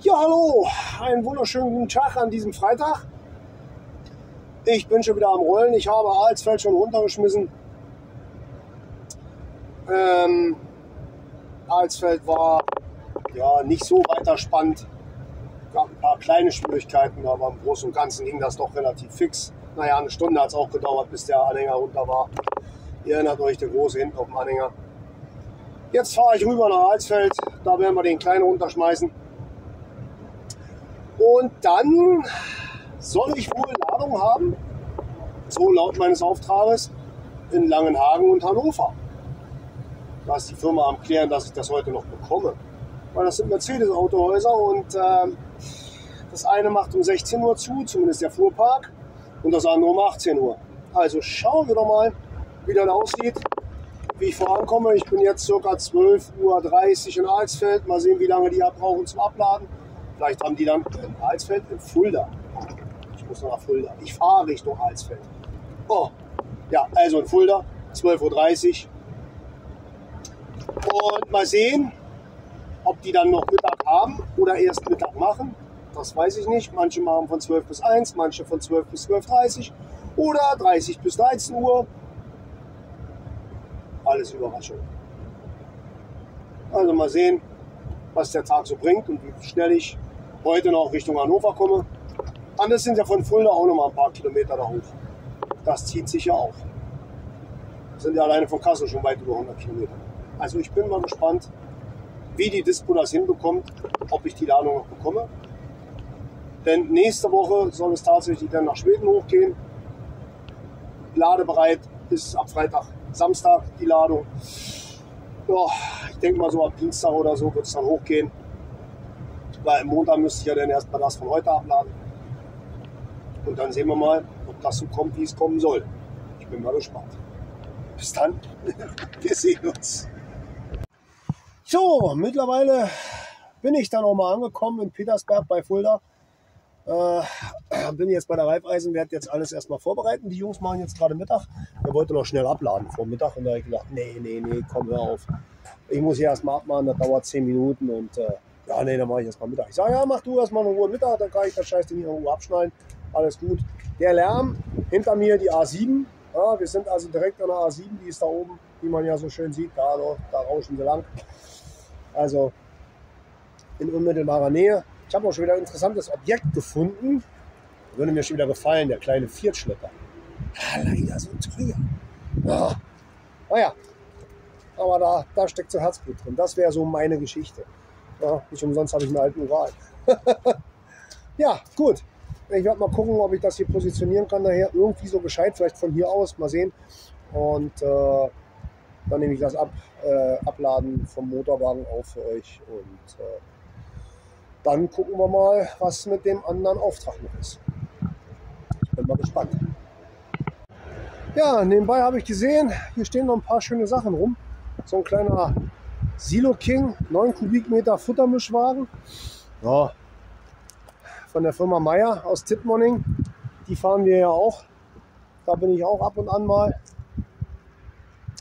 Ja, hallo, einen wunderschönen guten Tag an diesem Freitag. Ich bin schon wieder am Rollen. Ich habe Alsfeld schon runtergeschmissen. Ähm, Alsfeld war ja nicht so weiter spannend. Gab ein paar kleine Schwierigkeiten, aber im Großen und Ganzen ging das doch relativ fix. Naja, eine Stunde hat es auch gedauert, bis der Anhänger runter war. Ihr erinnert euch, der große hinten auf dem Anhänger. Jetzt fahre ich rüber nach Alsfeld. Da werden wir den kleinen runterschmeißen. Und dann soll ich wohl Ladung haben, so laut meines Auftrages, in Langenhagen und Hannover. Da ist die Firma am Klären, dass ich das heute noch bekomme. Weil das sind Mercedes-Autohäuser und äh, das eine macht um 16 Uhr zu, zumindest der Fuhrpark, und das andere um 18 Uhr. Also schauen wir doch mal, wie das aussieht, wie ich vorankomme. Ich bin jetzt ca. 12.30 Uhr in Alsfeld. Mal sehen, wie lange die brauchen zum Abladen. Vielleicht haben die dann in Alsfeld in Fulda. Ich muss noch nach Fulda. Ich fahre Richtung Alsfeld. Oh, ja, also in Fulda, 12.30 Uhr. Und mal sehen, ob die dann noch Mittag haben oder erst Mittag machen. Das weiß ich nicht. Manche machen von 12 bis 1, manche von 12 bis 12.30 Uhr oder 30 bis 13 Uhr. Alles Überraschung. Also mal sehen, was der Tag so bringt und wie schnell ich heute noch Richtung Hannover komme. Anders sind ja von Fulda auch noch mal ein paar Kilometer da hoch. Das zieht sich ja auch. Sind ja alleine von Kassel schon weit über 100 Kilometer. Also ich bin mal gespannt, wie die Dispo das hinbekommt, ob ich die Ladung noch bekomme. Denn nächste Woche soll es tatsächlich dann nach Schweden hochgehen. Ladebereit ist ab Freitag, Samstag die Ladung. Ja, ich denke mal so ab Dienstag oder so wird es dann hochgehen. Weil am Montag müsste ich ja dann erstmal das von heute abladen. Und dann sehen wir mal, ob das so kommt, wie es kommen soll. Ich bin mal gespannt. Bis dann. Wir sehen uns. So, mittlerweile bin ich dann auch mal angekommen in Petersberg bei Fulda. Äh, bin jetzt bei der Reifeisen, werde jetzt alles erstmal vorbereiten. Die Jungs machen jetzt gerade Mittag. Er wollte noch schnell abladen vor Mittag und da habe ich gedacht, nee, nee, nee, komm, hör auf. Ich muss hier erstmal abmachen, das dauert 10 Minuten und äh, ja, nee, dann mache ich erstmal Mittag. Ich sage, ja, mach du erstmal eine Ruhe Mittag, dann kann ich das Scheiß Ding hier irgendwo abschneiden. Alles gut. Der Lärm hinter mir, die A7. Ja, wir sind also direkt an der A7, die ist da oben, wie man ja so schön sieht. Da, da rauschen sie lang. Also in unmittelbarer Nähe. Ich habe auch schon wieder ein interessantes Objekt gefunden. Würde mir schon wieder gefallen, der kleine Viertschlepper. Ja, leider so teuer. Ja. Naja, aber da, da steckt so Herzblut drin. Das wäre so meine Geschichte. Ja, nicht umsonst habe ich einen alten Ural. ja, gut. Ich werde mal gucken, ob ich das hier positionieren kann nachher. Irgendwie so gescheit, vielleicht von hier aus. Mal sehen. Und äh, dann nehme ich das ab, äh, Abladen vom Motorwagen auf für euch. Und äh, dann gucken wir mal, was mit dem anderen Auftrag noch ist. Ich bin mal gespannt. Ja, nebenbei habe ich gesehen, hier stehen noch ein paar schöne Sachen rum. So ein kleiner Silo King, 9 Kubikmeter Futtermischwagen. Ja, von der Firma Meyer aus Tippmonning. Die fahren wir ja auch. Da bin ich auch ab und an mal.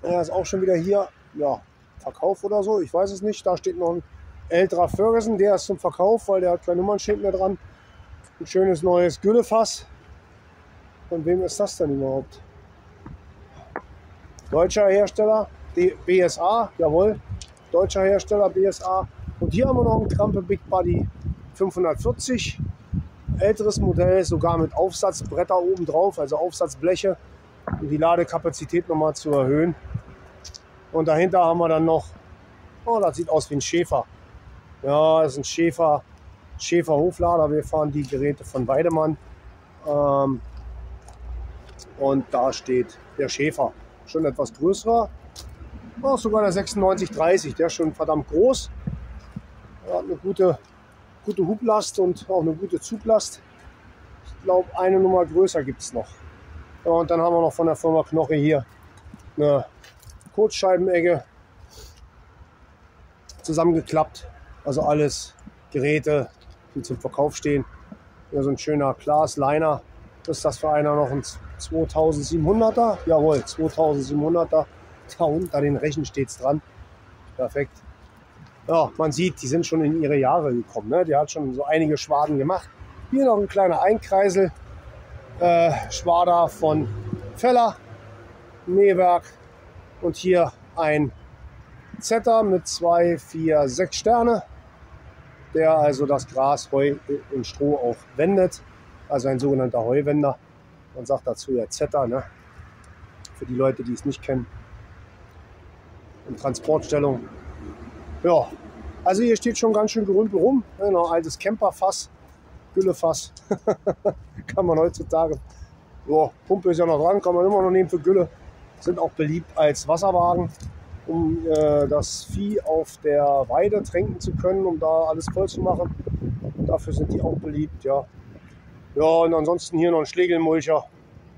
Er ist auch schon wieder hier, ja, Verkauf oder so, ich weiß es nicht. Da steht noch ein älterer Ferguson, der ist zum Verkauf, weil der hat kein Nummernschild mehr dran. Ein schönes neues Güllefass. Von wem ist das denn überhaupt? Deutscher Hersteller, BSA, jawohl. Deutscher Hersteller, BSA. Und hier haben wir noch einen Krampe Big Buddy 540. Älteres Modell, sogar mit Aufsatzbretter oben drauf, also Aufsatzbleche, um die Ladekapazität nochmal zu erhöhen. Und dahinter haben wir dann noch, oh, das sieht aus wie ein Schäfer. Ja, das ist ein Schäfer, Schäfer Hoflader. Wir fahren die Geräte von Weidemann. Ähm, und da steht der Schäfer. Schon etwas größerer. Oh, sogar der 9630, der ist schon verdammt groß. Er hat eine gute, gute Hublast und auch eine gute Zuglast. Ich glaube, eine Nummer größer gibt es noch. Ja, und dann haben wir noch von der Firma Knoche hier eine Kotscheibenegge zusammengeklappt. Also alles Geräte, die zum Verkauf stehen. Hier so ein schöner Glas-Liner. Ist das für einer noch ein 2700er? Jawohl, 2700er. Da unten an den Rechen steht es dran. Perfekt. Ja, man sieht, die sind schon in ihre Jahre gekommen. Ne? Die hat schon so einige Schwaden gemacht. Hier noch ein kleiner Einkreisel. Äh, Schwader von Feller, Mähwerk. Und hier ein Zetter mit zwei, vier, sechs Sterne, der also das Gras, Heu und Stroh auch wendet. Also ein sogenannter Heuwender. Man sagt dazu ja Zetter, ne? für die Leute, die es nicht kennen. In Transportstellung. Ja, also hier steht schon ganz schön Gerümpel rum. Ein altes Camperfass, Güllefass. kann man heutzutage. Ja, Pumpe ist ja noch dran, kann man immer noch nehmen für Gülle. Sind auch beliebt als Wasserwagen, um äh, das Vieh auf der Weide tränken zu können, um da alles voll zu machen. Dafür sind die auch beliebt, ja. Ja, und ansonsten hier noch ein Schlegelmulcher.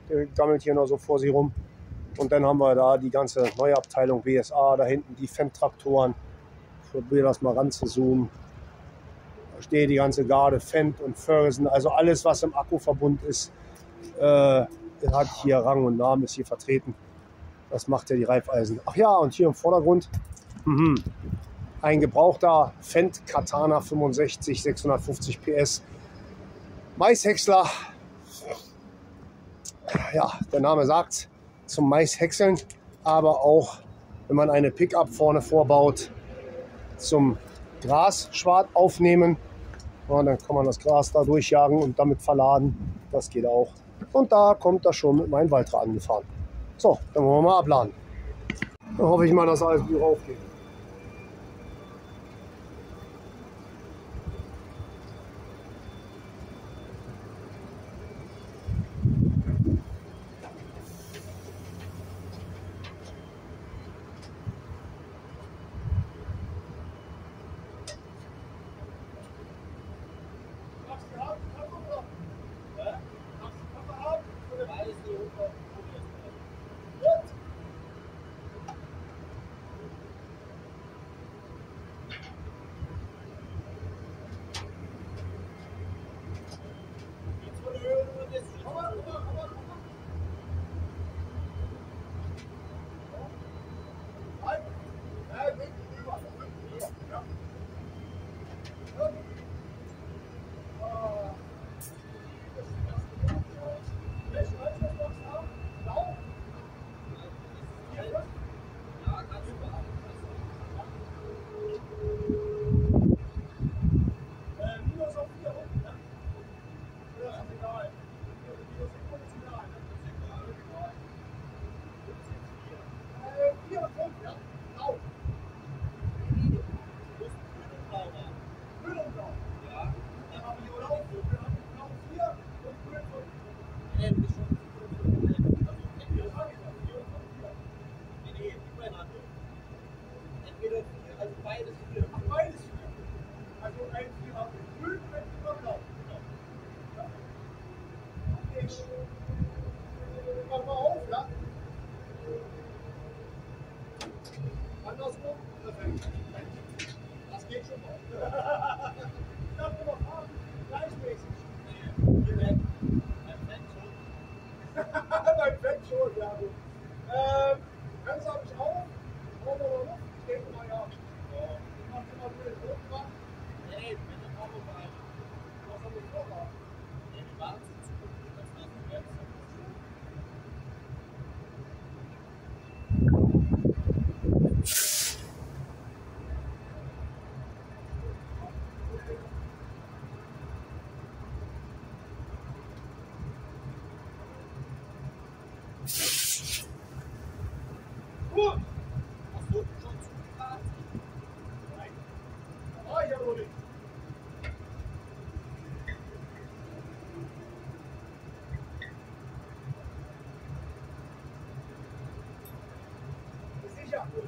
Der gammelt hier noch so vor sich rum. Und dann haben wir da die ganze neue Abteilung BSA, da hinten die Fendt-Traktoren. Ich probiere das mal ranzuzoomen. Da steht die ganze Garde, Fendt und Ferguson. Also alles, was im Akkuverbund ist, äh, hat hier Rang und Namen, ist hier vertreten. Das macht ja die Reifeisen. Ach ja, und hier im Vordergrund mhm, ein gebrauchter Fendt Katana 65, 650 PS. Maishäcksler. Ja, der Name sagt zum Maishäckseln, aber auch, wenn man eine Pickup vorne vorbaut, zum Grasschwart aufnehmen. Und dann kann man das Gras da durchjagen und damit verladen. Das geht auch. Und da kommt er schon mit meinem Waldrad angefahren. So, dann wollen wir mal abladen. Dann hoffe ich mal, dass alles gut aufgeht. Thank you. 房子 Yeah.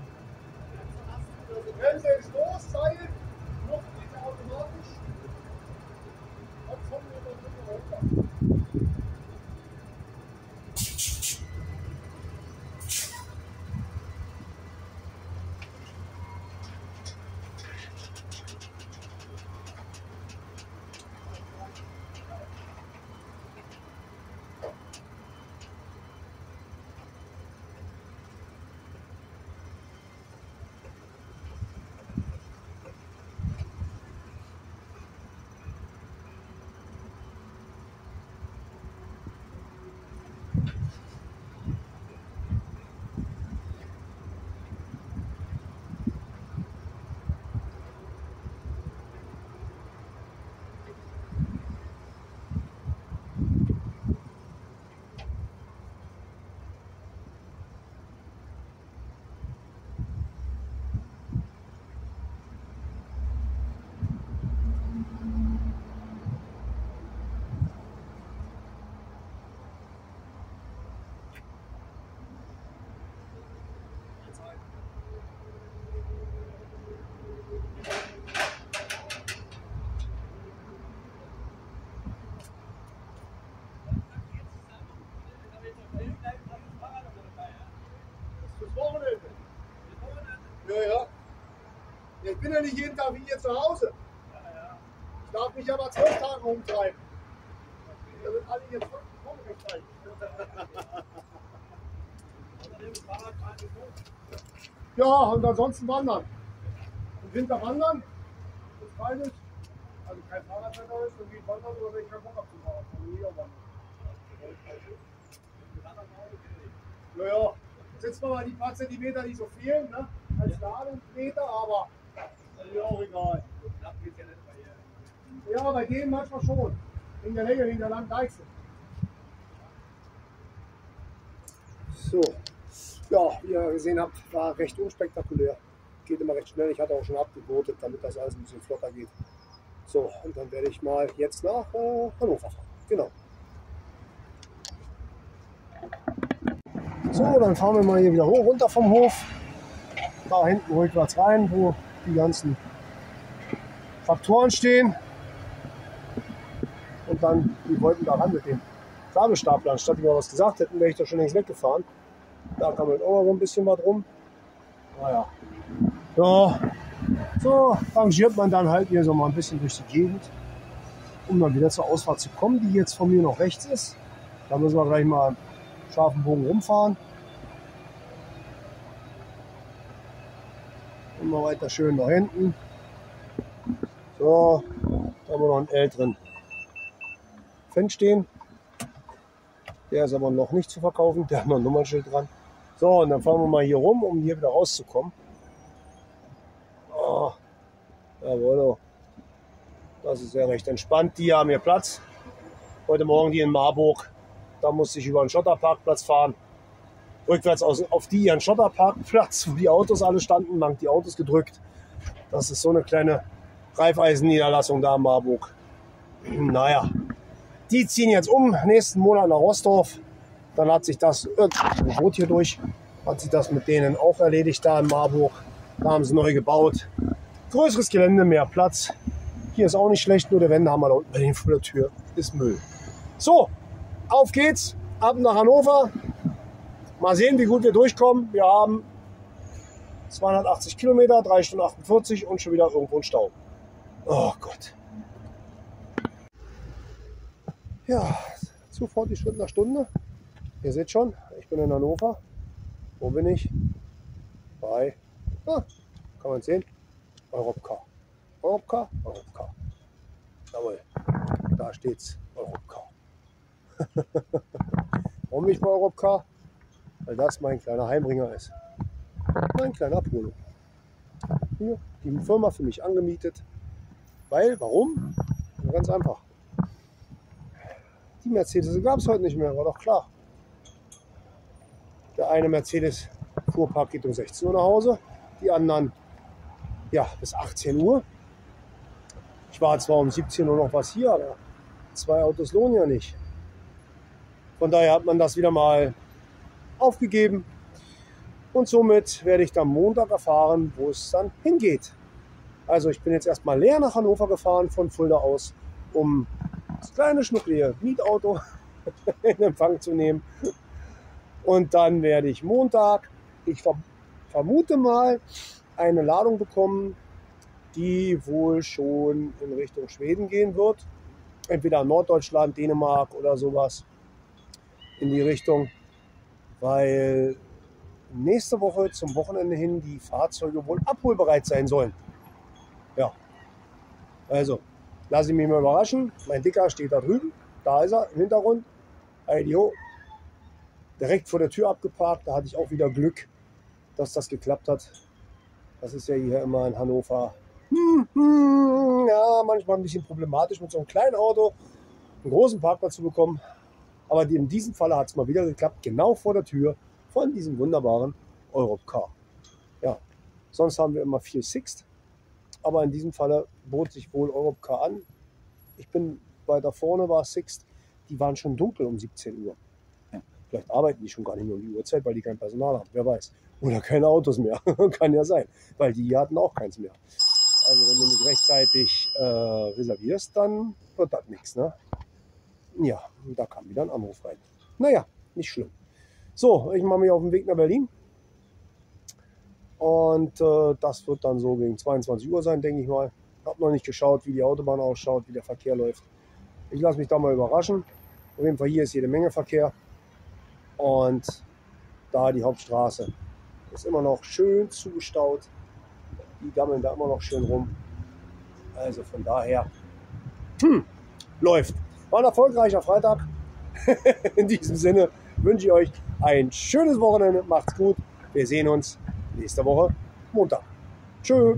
Bin ja nicht jeden Tag wie ihr zu Hause. Ich darf mich aber zwölf Tage umtreiben. Da sind alle jetzt vorgezeigt. Ja, und ansonsten wandern. Im Winter wandern, ist beides. Also kein Fahrradwetter ist, dann geht wandern oder wenn ich keinen Bock habe zum Fahrrad, dann gehe ich auch wandern. Naja, setzt man mal die paar Zentimeter, die so fehlen, ne? Als Lademeter, aber ist mir auch egal. Ja, bei denen manchmal schon. Wegen der Länge, wegen der langen Deichsel. So, ja, wie ihr gesehen habt, war recht unspektakulär. Geht immer recht schnell. Ich hatte auch schon abgebotet, damit das alles ein bisschen flotter geht. So, und dann werde ich mal jetzt nach äh, Hannover fahren. Genau. So, dann fahren wir mal hier wieder hoch, runter vom Hof. Da hinten rückwärts rein, wo die ganzen Traktoren stehen. Und dann, die wollten da ran mit dem Gabelstapler. Anstatt die mal was gesagt hätten, wäre ich da schon längst weggefahren. Da kann man auch noch ein bisschen was rum. Naja. Ja, so rangiert man dann halt hier so mal ein bisschen durch die Gegend, um dann wieder zur Ausfahrt zu kommen, die jetzt von mir noch rechts ist. Da müssen wir gleich mal scharfen Bogen rumfahren. Immer weiter schön nach hinten. So, da haben wir noch einen älteren Fan stehen. Der ist aber noch nicht zu verkaufen. Der hat noch ein Nummernschild dran. So, und dann fahren wir mal hier rum, um hier wieder rauszukommen. Oh, jawohl. Das ist ja recht entspannt. Die haben hier Platz. Heute Morgen die in Marburg. Da musste ich über einen Schotterparkplatz fahren. Rückwärts aus, auf die ihren Schotterparkplatz, wo die Autos alle standen, lang die Autos gedrückt. Das ist so eine kleine Reifeisenniederlassung da in Marburg. Naja, die ziehen jetzt um, nächsten Monat nach Rostorf. Dann hat sich das, Boot hier durch, hat sich das mit denen auch erledigt da in Marburg. Da haben sie neu gebaut. Größeres Gelände, mehr Platz. Hier ist auch nicht schlecht, nur der Wendehammer da unten bei denen vor Tür ist Müll. So, auf geht's, ab nach Hannover. Mal sehen, wie gut wir durchkommen. Wir haben 280 Kilometer, 3 Stunden 48 und schon wieder irgendwo ein Stau. Oh Gott. Ja, zu Schritt nach Stunde. Ihr seht schon, ich bin in Hannover. Wo bin ich? Bei, ah, kann man sehen, Europcar. Europcar, Europcar. Jawohl, da steht's, Europcar. Warum nicht bei Europcar? Weil das mein kleiner Heimbringer ist. Mein kleiner Polo. Hier, die Firma für mich angemietet. Weil, warum? Ganz einfach. Die Mercedes gab es heute nicht mehr, war doch klar. Der eine Mercedes Fuhrpark geht um 16 Uhr nach Hause, die anderen ja, bis 18 Uhr. Ich war zwar um 17 Uhr noch was hier, aber zwei Autos lohnen ja nicht. Von daher hat man das wieder mal aufgegeben. Und somit werde ich dann Montag erfahren, wo es dann hingeht. Also ich bin jetzt erstmal leer nach Hannover gefahren von Fulda aus, um das kleine schnucklige Mietauto in Empfang zu nehmen. Und dann werde ich Montag, ich vermute mal, eine Ladung bekommen, die wohl schon in Richtung Schweden gehen wird. Entweder Norddeutschland, Dänemark oder sowas in die Richtung, weil nächste Woche zum Wochenende hin die Fahrzeuge wohl abholbereit sein sollen. Ja, also lasse ich mich mal überraschen. Mein Dicker steht da drüben, da ist er im Hintergrund. Idio. Direkt vor der Tür abgeparkt, da hatte ich auch wieder Glück, dass das geklappt hat. Das ist ja hier immer in Hannover. Hm, hm, ja, manchmal ein bisschen problematisch mit so einem kleinen Auto einen großen Parkplatz zu bekommen. Aber in diesem Fall hat es mal wieder geklappt, genau vor der Tür von diesem wunderbaren Europcar. Ja, sonst haben wir immer viel Sixt, aber in diesem Falle bot sich wohl Europcar an. Ich bin weiter vorne, war Sixt, die waren schon dunkel um 17 Uhr. Vielleicht arbeiten die schon gar nicht mehr um die Uhrzeit, weil die kein Personal haben, wer weiß. Oder keine Autos mehr, kann ja sein, weil die hatten auch keins mehr. Also wenn du nicht rechtzeitig äh, reservierst, dann wird das nichts. Ne? Ja, da kam wieder ein Anruf rein. Naja, nicht schlimm. So, ich mache mich auf den Weg nach Berlin. Und äh, das wird dann so gegen 22 Uhr sein, denke ich mal. Habe noch nicht geschaut, wie die Autobahn ausschaut, wie der Verkehr läuft. Ich lasse mich da mal überraschen. Auf jeden Fall hier ist jede Menge Verkehr. Und da die Hauptstraße ist immer noch schön zugestaut. Die gammeln da immer noch schön rum. Also von daher, hm, läuft. War ein erfolgreicher Freitag. In diesem Sinne wünsche ich euch ein schönes Wochenende. Macht's gut. Wir sehen uns nächste Woche Montag. Tschüss.